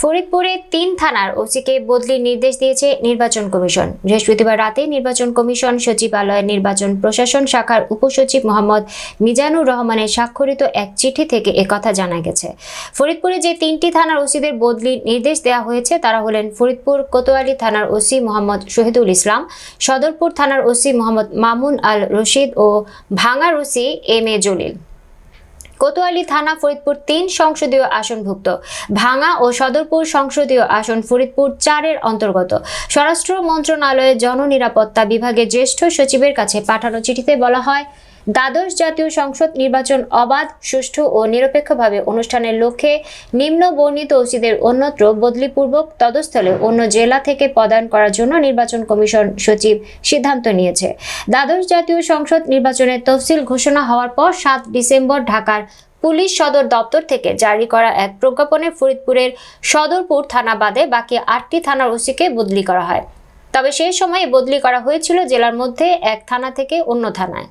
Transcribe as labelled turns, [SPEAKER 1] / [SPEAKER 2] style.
[SPEAKER 1] ফরিদপুরে তিন থানার ওসিকে বদলির নির্দেশ দিয়েছে নির্বাচন কমিশন। বৃহস্পতিবার রাতে নির্বাচন কমিশন সচিবালয়ের নির্বাচন প্রশাসন শাখার উপসচিব মোহাম্মদ মিজানুর রহমানের স্বাক্ষরিত এক চিঠি থেকে একথা জানা গেছে। ফরিদপুরে যে তিনটি থানার ওসিদের বদলির নির্দেশ দেওয়া হয়েছে, তারা হলেন ফরিদপুর কোতোয়ালি থানার ওসি মোহাম্মদ শহীদুল ইসলাম, সদরপুর থানার ওসি মোহাম্মদ মামুন আল রশিদ ও ভাঙার OC M A Jalil. Kotwali থানা ফরিদপুর তিন সংসদীয় আসনভুক্ত। ভাঙা ও সদরপুর সংসদীয় আসন ফরিদপুর চারের অন্তর্গত। স্বরাষ্ট্র মন্ত্রণালয়ের জননিরাপত্তা বিভাগের জ্যেষ্ঠ সচিবের কাছে পাঠানো চিঠিতে বলা হয় দ্বাদশ জাতীয় সংসদ নির্বাচন অবাধ, সুষ্ঠু ও নিরপেক্ষভাবে অনুষ্ঠানের লক্ষ্যে নিম্ন বর্ণিত ওসিদের অন্যত্র বদলিপূর্বক তদস্থলে অন্য জেলা থেকে প্রদান করার জন্য নির্বাচন কমিশন সচিব সিদ্ধান্ত নিয়েছে। দ্বাদশ জাতীয় সংসদ নির্বাচনের তফসিল ঘোষণা হওয়ার পর সাত ডিসেম্বর ঢাকার পুলিশ সদর দপ্তর থেকে জারি করা এক প্রজ্ঞাপনে ফরিদপুরের সদরপুর থানা বাদে বাকি আটটি থানার ওসিকে বদলি করা হয়। তবে সেই সময় বদলি করা হয়েছিল জেলার মধ্যে এক থানা থেকে অন্য থানায়।